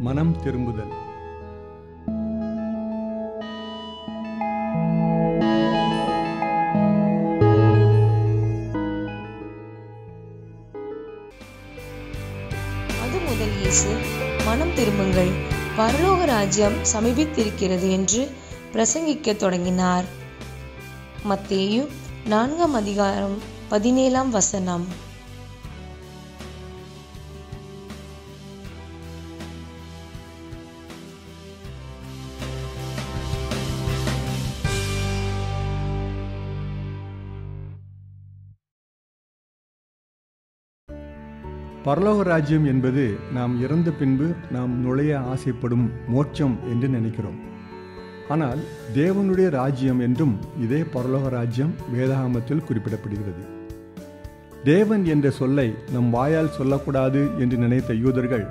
மனம் திரும்புதல். அது முதல் இயேசு மனம் திரும்புங்கள். பரலோக ராஜ்யம் சமீபித்திருக்கிறது என்று பிரசங்கிக்க தொடங்கினார். மத்தேயு நான்காம் அதிகாரம் பதினேழாம் வசனம். பரலோக ராஜ்யம் என்பது நாம் இறந்த பின்பு நாம் நுழைய ஆசைப்படும் மோட்சம் என்று நினைக்கிறோம். ஆனால் தேவனுடைய ராஜ்யம் என்றும் இதே பரலோக ராஜ்யம் வேதாகமத்தில் குறிப்பிடப்படுகிறது. தேவன் என்ற சொல்லை நம் வாயால் சொல்லக்கூடாது என்று நினைத்த யூதர்கள்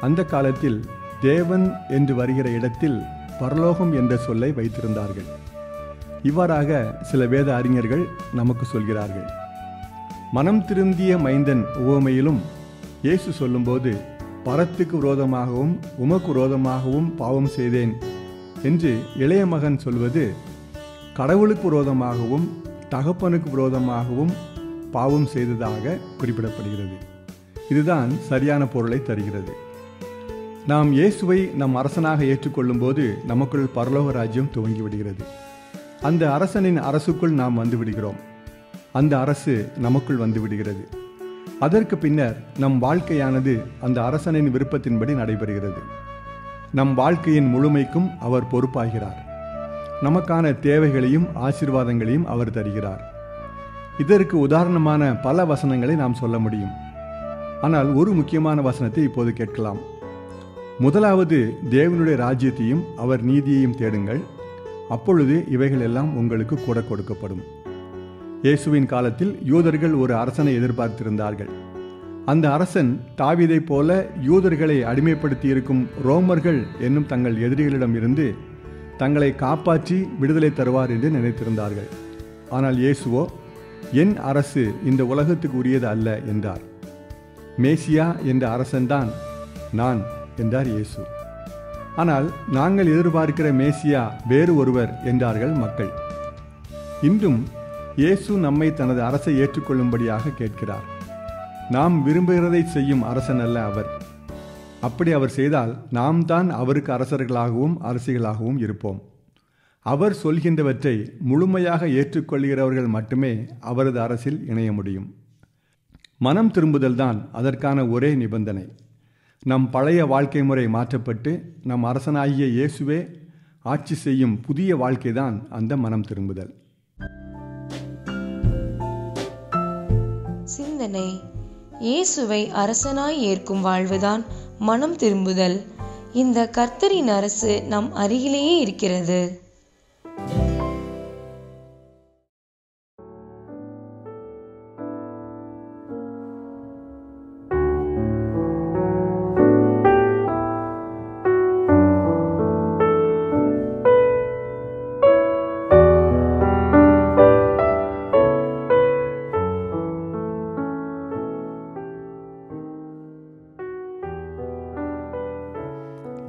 அந்த காலத்தில் தேவன் என்று வருகிற இடத்தில் பரலோகம் என்ற சொல்லை வைத்திருந்தார்கள். இவ்வாறாக சில வேத அறிஞர்கள் நமக்கு சொல்கிறார்கள். மனம் திருந்திய மைந்தன் உவமையிலும் இயேசு சொல்லும்போது பரத்துக்கு விரோதமாகவும் உமக்கு விரோதமாகவும் பாவம் செய்தேன் என்று இளைய மகன் சொல்வது கடவுளுக்கு விரோதமாகவும் தகப்பனுக்கு விரோதமாகவும் பாவம் செய்ததாக குறிப்பிடப்படுகிறது. இதுதான் சரியான பொருளை தருகிறது. நாம் இயேசுவை நம் அரசனாக ஏற்றுக்கொள்ளும்போது நமக்குள் பரலோக ராஜ்யம் துவங்கிவிடுகிறது. அந்த அரசனின் அரசுக்குள் நாம் வந்து விடுகிறோம். அந்த அரசு நமக்குள் வந்து விடுகிறது. அதற்கு பின்னர் நம் வாழ்க்கையானது அந்த அரசனின் விருப்பத்தின்படி நடைபெறுகிறது. நம் வாழ்க்கையின் முழுமைக்கும் அவர் பொறுப்பாகிறார். நமக்கான தேவைகளையும் ஆசீர்வாதங்களையும் அவர் தருகிறார். இதற்கு உதாரணமான பல வசனங்களை நாம் சொல்ல முடியும். ஆனால் ஒரு முக்கியமான வசனத்தை இப்போது கேட்கலாம். முதலாவது தேவனுடைய ராஜ்யத்தையும் அவர் நீதியையும் தேடுங்கள். அப்பொழுது இவைகள் எல்லாம் உங்களுக்கு கூட கொடுக்கப்படும். இயேசுவின் காலத்தில் யூதர்கள் ஒரு அரசனை எதிர்பார்த்திருந்தார்கள். அந்த அரசன் தாவிதைப் போல யூதர்களை அடிமைப்படுத்தி இருக்கும் ரோமர்கள் என்னும் தங்கள் எதிரிகளிடம் இருந்து தங்களை காப்பாற்றி விடுதலை தருவார் என்று நினைத்திருந்தார்கள். ஆனால் இயேசுவோ என் அரசு இந்த உலகத்துக்கு உரியது அல்ல என்றார். மேசியா என்ற அரசன்தான் நான் என்றார் இயேசு. ஆனால் நாங்கள் எதிர்பார்க்கிற மேசியா வேறு ஒருவர் என்றார்கள் மக்கள். இன்றும் இயேசு நம்மை தனது அரசை ஏற்றுக்கொள்ளும்படியாக கேட்கிறார். நாம் விரும்புகிறதை செய்யும் அரசன் அல்ல அவர். அப்படி அவர் செய்தால் நாம் தான் அவருக்கு அரசர்களாகவும் அரசிகளாகவும் இருப்போம். அவர் சொல்கின்றவற்றை முழுமையாக ஏற்றுக்கொள்கிறவர்கள் மட்டுமே அவரது அரசில் இணைய முடியும். மனம் திரும்புதல்தான் அதற்கான ஒரே நிபந்தனை. நம் பழைய வாழ்க்கை முறை மாற்றப்பட்டு நம் அரசனாகிய இயேசுவே ஆட்சி செய்யும் புதிய வாழ்க்கைதான் அந்த மனம் திரும்புதல். சிந்தனை. இயேசுவை அரசனாய் ஏற்கும் வாழ்வுதான் மனம் திரும்புதல். இந்த கர்த்தரின் அரசு நம் அருகிலேயே இருக்கிறது.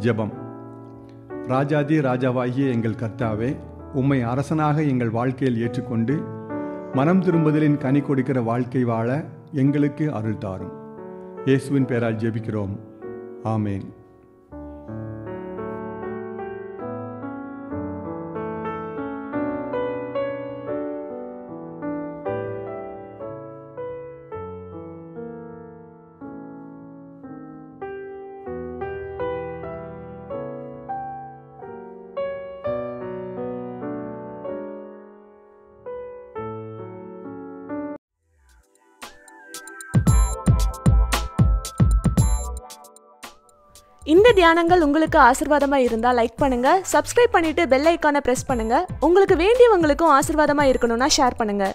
ஜெபம். ராஜாதி ராஜாவாகிய எங்கள் கர்த்தாவே உம்மை அரசனாக எங்கள் வாழ்க்கையில் ஏற்றுக்கொண்டு மனம் திரும்புதலின் கனி கொடுக்கிற வாழ்க்கை வாழ எங்களுக்கு அருள் தாரும். இயேசுவின் பெயரால் ஜெபிக்கிறோம். ஆமேன். இந்த தியானங்கள் உங்களுக்கு ஆசீர்வாதமாக இருந்தால் லைக் பண்ணுங்க. சப்ஸ்கிரைப் பண்ணிட்டு பெல் ஐக்கானை ப்ரெஸ் பண்ணுங்க. உங்களுக்கு வேண்டியவங்களுக்கும் ஆசீர்வாதமாக இருக்கணும்னா ஷேர் பண்ணுங்க.